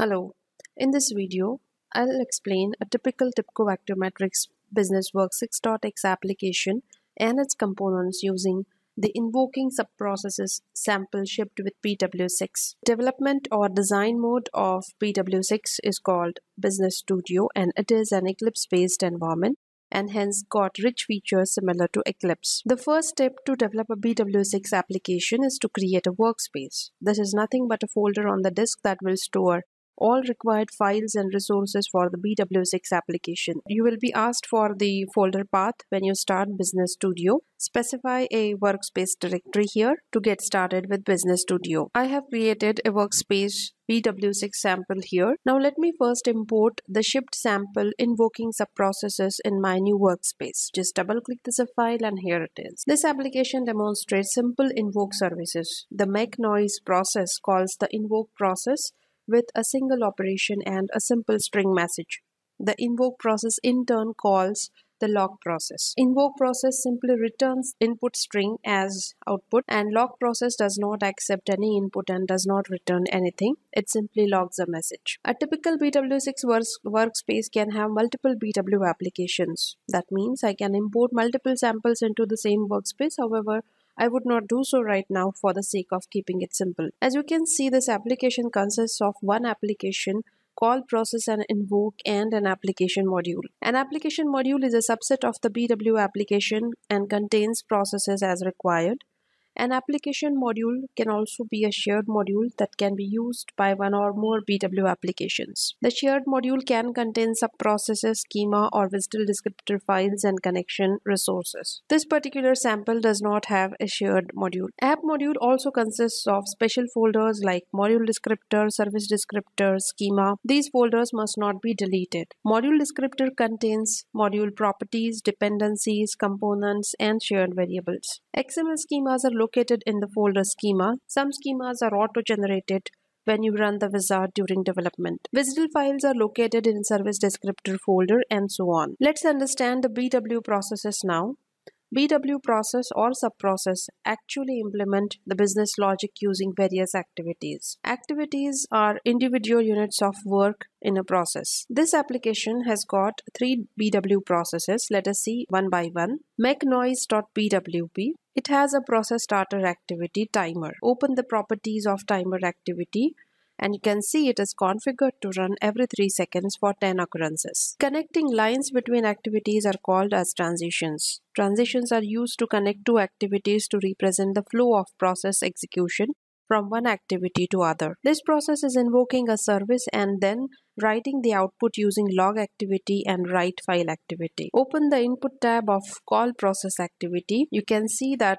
Hello, in this video, I'll explain a typical TIBCO ActiveMatrix BusinessWorks 6.x application and its components using the invoking subprocesses sample shipped with BW6. Development or design mode of BW6 is called Business Studio and it is an Eclipse-based environment and hence got rich features similar to Eclipse. The first step to develop a BW6 application is to create a workspace. This is nothing but a folder on the disk that will store all required files and resources for the BW6 application. You will be asked for the folder path when you start Business Studio. Specify a workspace directory here to get started with Business Studio. I have created a workspace BW6 sample here. Now let me first import the shipped sample invoking subprocesses in my new workspace. Just double click the zip file and here it is. This application demonstrates simple invoke services. The make noise process calls the invoke process with a single operation and a simple string message. The invoke process in turn calls the log process. Invoke process simply returns input string as output and log process does not accept any input and does not return anything. It simply logs a message. A typical BW6 workspace can have multiple BW applications. That means I can import multiple samples into the same workspace. However, I would not do so right now for the sake of keeping it simple. As you can see, this application consists of one application call process and invoke and an application module. An application module is a subset of the BW application and contains processes as required. An application module can also be a shared module that can be used by one or more BW applications. The shared module can contain subprocesses, schema, or WSDL descriptor files and connection resources. This particular sample does not have a shared module. App module also consists of special folders like module descriptor, service descriptor, schema. These folders must not be deleted. Module descriptor contains module properties, dependencies, components, and shared variables. XML schemas are located in the folder schema. Some schemas are auto-generated when you run the wizard during development. WSDL files are located in service descriptor folder and so on. Let's understand the BW processes now. BW process or subprocess actually implement the business logic using various activities. Activities are individual units of work in a process. This application has got three BW processes. Let us see one by one. Make noise.bwp. It has a process starter activity timer. Open the properties of timer activity and you can see it is configured to run every 3 seconds for 10 occurrences. Connecting lines between activities are called as transitions. Transitions are used to connect two activities to represent the flow of process execution from one activity to other. This process is invoking a service and then writing the output using log activity and write file activity. Open the input tab of call process activity. You can see that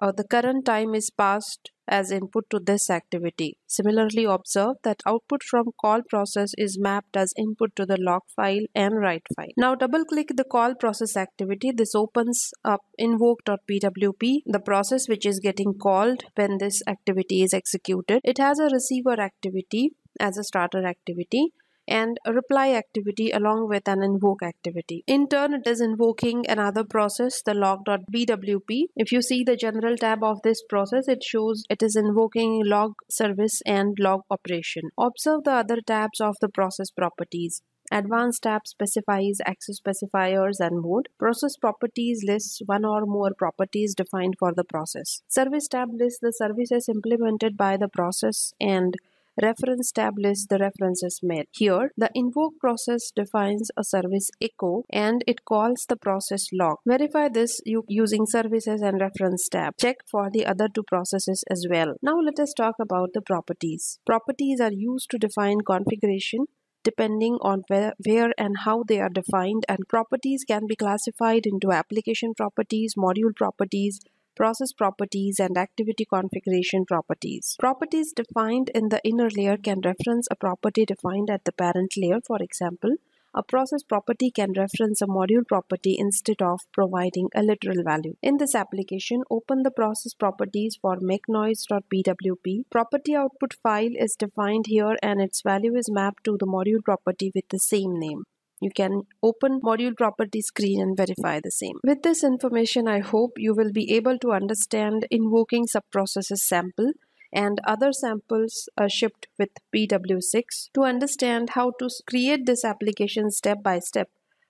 uh, the current time is passed as input to this activity. Similarly, observe that output from call process is mapped as input to the log file and write file. Now double click the call process activity. This opens up invoke.bwp, the process which is getting called when this activity is executed. It has a receiver activity as a starter activity and a reply activity along with an invoke activity. In turn, it is invoking another process, the log.bwp. If you see the general tab of this process, it shows it is invoking log service and log operation. Observe the other tabs of the process properties. Advanced tab specifies access specifiers and mode. Process properties lists one or more properties defined for the process. Service tab lists the services implemented by the process and Reference tab lists the references made. Here, the invoke process defines a service echo and it calls the process log. Verify this using services and reference tab. Check for the other two processes as well. Now let us talk about the properties. Properties are used to define configuration depending on where, where and how they are defined and properties can be classified into application properties, module properties, process properties, and activity configuration properties. Properties defined in the inner layer can reference a property defined at the parent layer. For example, a process property can reference a module property instead of providing a literal value. In this application, open the process properties for makenoise.bwp. Property output file is defined here and its value is mapped to the module property with the same name. You can open module property screen and verify the same. With this information, I hope you will be able to understand invoking subprocesses sample and other samples are shipped with BW6. To understand how to create this application step by step,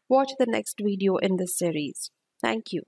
watch the next video in this series. Thank you.